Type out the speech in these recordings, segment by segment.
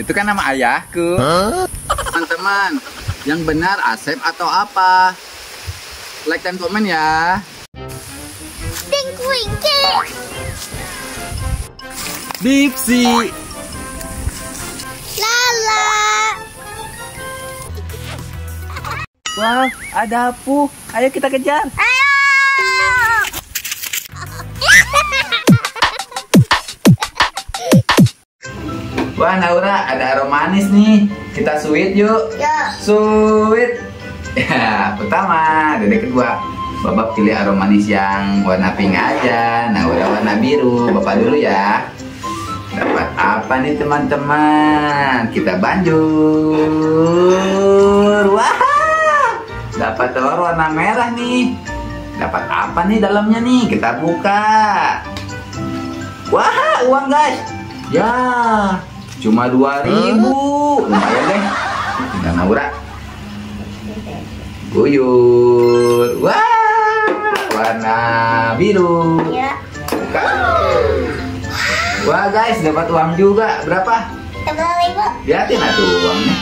Itu kan nama ayahku. Teman-teman, yang benar Asep atau apa? Like dan komen ya. Dipsi. Lala. Wah, ada apu. Ayo kita kejar. Ayo. Wah, Naura, ada aroma manis nih. Kita sweet yuk. Ya. Sweet. Ya, pertama, dedek kedua. Bapak pilih aroma manis yang warna pink aja. Naura warna biru. Bapak dulu ya. Dapat apa nih teman-teman? Kita banjur. Wah, dapat telur warna merah nih. Dapat apa nih dalamnya nih? Kita buka. Wah, uang guys. Ya, cuma 2000 Lumayan deh. Tinggal Naura. Guyur. Wah, warna biru. Ya. Buka. Wah guys, dapat uang juga. Berapa? Lihatin atuh uangnya.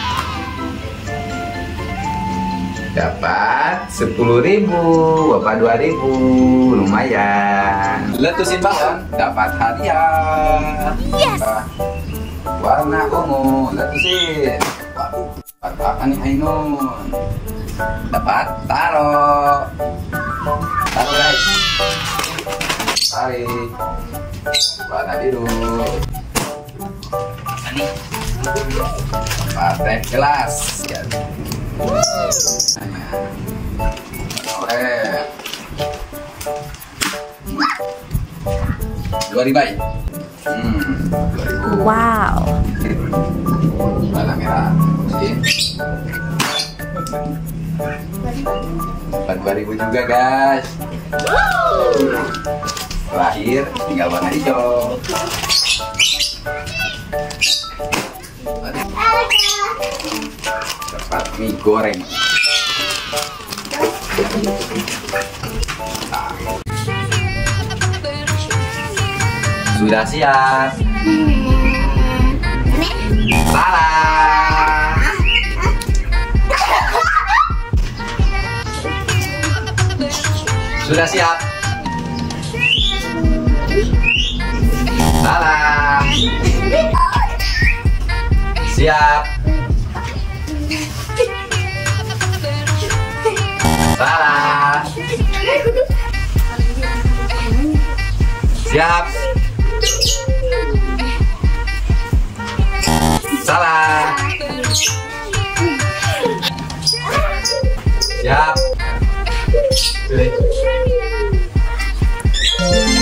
Dapat 10.000, Bapak 2.000, lumayan. Letusin balon, dapat hadiah. Yes. Ah, Warna ungu, letusin. Waduh, dapat apa nih Ainun? Dapat taro. Taro guys. Tarik. Warna biru. Dapat teh gelas. Ya. Oleh. Dua ribu. Hmm. Wow. Warna merah. Dapat dua ribu juga guys. Terakhir tinggal warna hijau. Dapat mie goreng. Sudah siap. Salah. Sudah siap. Salah. Siap. Salah. Siap. Siap.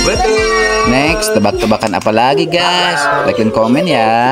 Betul. Next, tebak-tebakan apa lagi guys? Like dan komen ya.